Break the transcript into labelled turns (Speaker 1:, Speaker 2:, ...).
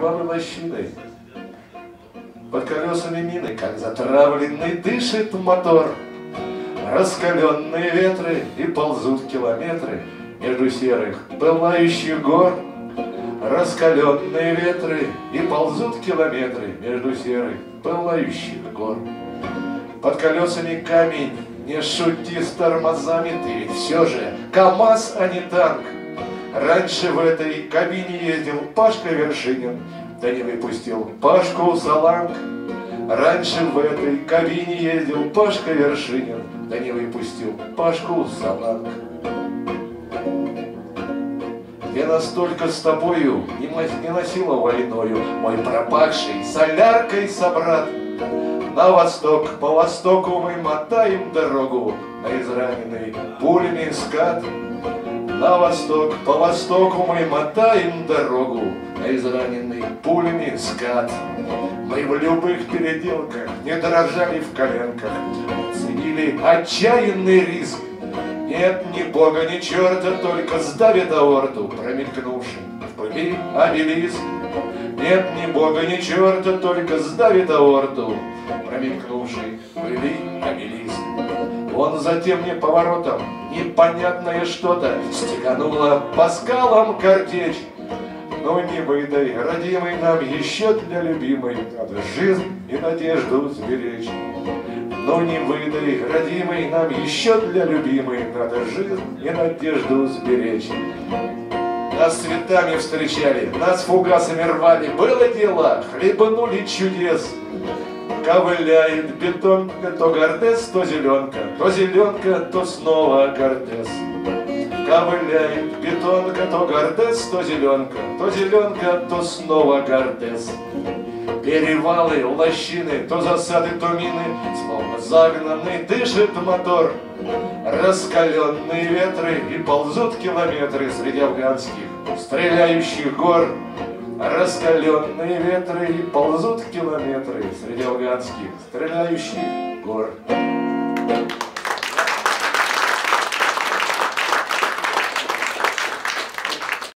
Speaker 1: перевалы лощины. Под колесами мины, как затравленный, дышит мотор. Раскаленные ветры и ползут километры Между серых пылающих гор. Раскаленные ветры и ползут километры Между серых пылающих гор. Под колесами камень, не шути с тормозами, ты ведь все же КамАЗ, а не танк. Раньше в этой кабине ездил Пашка Вершинин, да не выпустил Пашку Саланг. Раньше в этой кабине ездил Пашка Вершинин, да не выпустил Пашку Саланг. Я настолько с тобою не носила войною Мой пропавший соляркой собрат на восток, по востоку мы мотаем дорогу На израненный пулями скат. На восток, по востоку мы мотаем дорогу На израненный пулями скат. Мы в любых переделках не дрожали в коленках, Ценили отчаянный риск. Нет ни бога, ни черта, только сдавит аорту, Промелькнувший в пыли обелиск. Нет ни бога, ни черта, только сдавит аорту, Промелькнувший пыли обелиск. Он затем не поворотом, непонятное что-то Стегануло по скалам картечь. Но не выдай, родимый нам еще для любимой Надо жизнь и надежду сберечь. Но не выдай, родимый нам еще для любимой Надо жизнь и надежду сберечь. Нас цветами встречали, нас фугасами рвали. Было дело, хлебанули чудес. Ковыляет бетон, то гордес, то зеленка, То зеленка, то снова гордес. Ковыляет бетонка, то гордес, то зеленка, То зеленка, то снова гордес. Перевалы, лощины, то засады, то мины, Словно загнанный дышит мотор. Раскаленные ветры и ползут километры Среди афганских стреляющих гор. Раскаленные ветры ползут километры Среди афганских стреляющих гор.